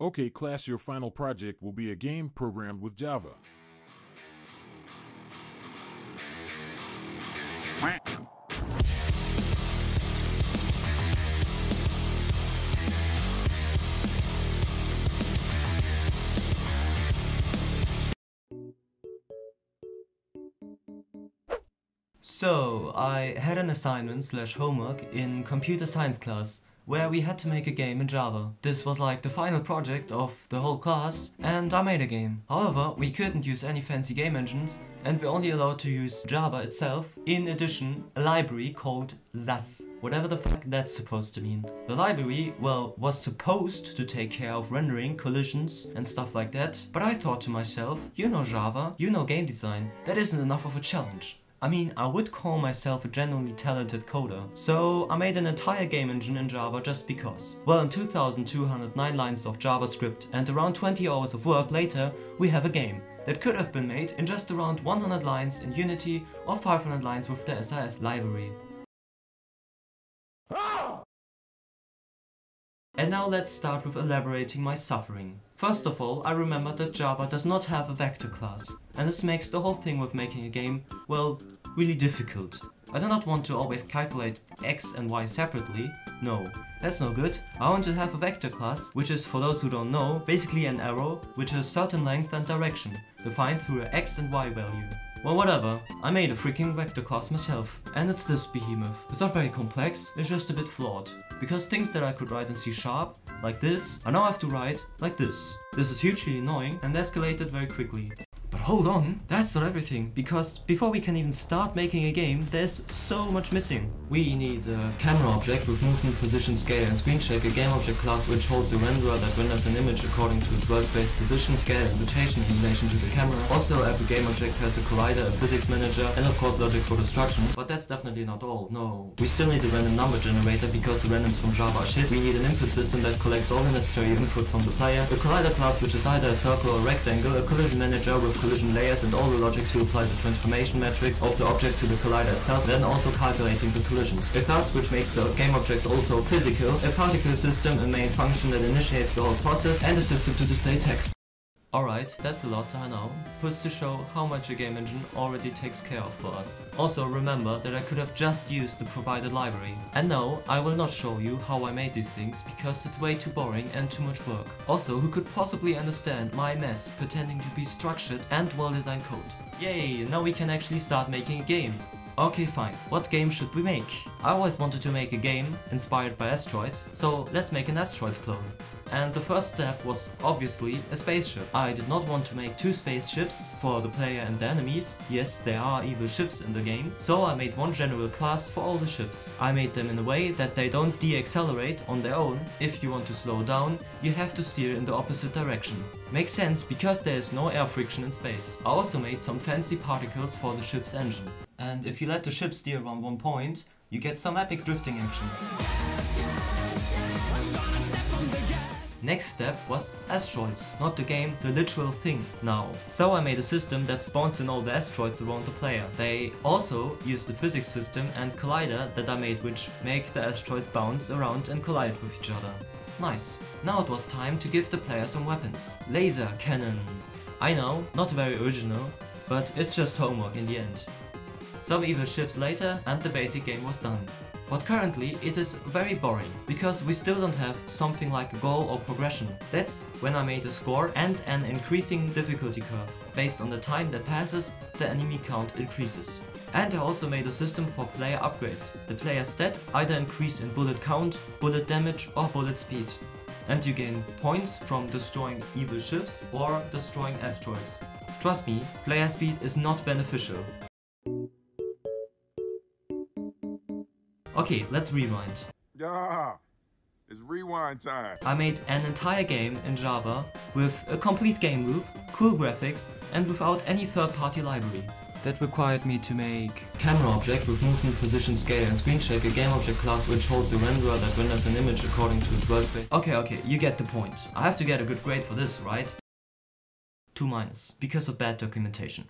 Okay, class, your final project will be a game programmed with Java. So, I had an assignment slash homework in computer science class where we had to make a game in Java. This was like the final project of the whole class and I made a game. However, we couldn't use any fancy game engines and we're only allowed to use Java itself, in addition a library called Zas, Whatever the fuck that's supposed to mean. The library, well, was supposed to take care of rendering, collisions and stuff like that, but I thought to myself, you know Java, you know game design, that isn't enough of a challenge. I mean, I would call myself a genuinely talented coder, so I made an entire game engine in Java just because. Well, in 2209 lines of JavaScript and around 20 hours of work later, we have a game that could have been made in just around 100 lines in Unity or 500 lines with the SAS library. Ah! And now let's start with elaborating my suffering. First of all, I remember that Java does not have a vector class, and this makes the whole thing with making a game, well, really difficult. I do not want to always calculate x and y separately, no, that's no good. I want to have a vector class, which is, for those who don't know, basically an arrow which has certain length and direction, defined through a x and y value. Well whatever, I made a freaking vector class myself. And it's this behemoth. It's not very complex, it's just a bit flawed. Because things that I could write in C Sharp, like this, I now have to write like this. This is hugely annoying and escalated very quickly. Hold on, that's not everything, because before we can even start making a game, there's so much missing. We need a camera object with movement, position, scale and screen check, a game object class which holds a renderer that renders an image according to its workspace position, scale and rotation in relation to the camera. Also, every game object has a collider, a physics manager, and of course logic for destruction. But that's definitely not all, no. We still need a random number generator because the randoms from Java are shit. We need an input system that collects all the necessary input from the player, a collider class which is either a circle or a rectangle, a collision manager with collision layers and all the logic to apply the transformation matrix of the object to the collider itself, then also calculating the collisions. A class which makes the game objects also physical, a particle system, a main function that initiates the whole process, and a system to display text. Alright, that's a lot, I know. Puts to show how much a game engine already takes care of for us. Also remember that I could have just used the provided library. And no, I will not show you how I made these things because it's way too boring and too much work. Also, who could possibly understand my mess pretending to be structured and well-designed code? Yay, now we can actually start making a game. Okay fine, what game should we make? I always wanted to make a game inspired by asteroids, so let's make an asteroid clone. And the first step was obviously a spaceship. I did not want to make two spaceships for the player and the enemies. Yes, there are evil ships in the game. So I made one general class for all the ships. I made them in a way that they don't de-accelerate on their own. If you want to slow down, you have to steer in the opposite direction. Makes sense because there is no air friction in space. I also made some fancy particles for the ship's engine. And if you let the ship steer around one point, you get some epic drifting action. Next step was asteroids, not the game, the literal thing now. So I made a system that spawns in all the asteroids around the player. They also use the physics system and collider that I made which make the asteroids bounce around and collide with each other. Nice. Now it was time to give the player some weapons. Laser cannon. I know, not very original, but it's just homework in the end. Some evil ships later and the basic game was done. But currently it is very boring, because we still don't have something like a goal or progression. That's when I made a score and an increasing difficulty curve. Based on the time that passes, the enemy count increases. And I also made a system for player upgrades. The player stat either increased in bullet count, bullet damage or bullet speed. And you gain points from destroying evil ships or destroying asteroids. Trust me, player speed is not beneficial. Okay, let's rewind. Yeah, it's rewind time. I made an entire game in Java with a complete game loop, cool graphics, and without any third-party library. That required me to make camera object with movement, position, scale and screen check, a game object class which holds a renderer that renders an image according to its workspace. Okay, okay, you get the point. I have to get a good grade for this, right? 2 minus, because of bad documentation.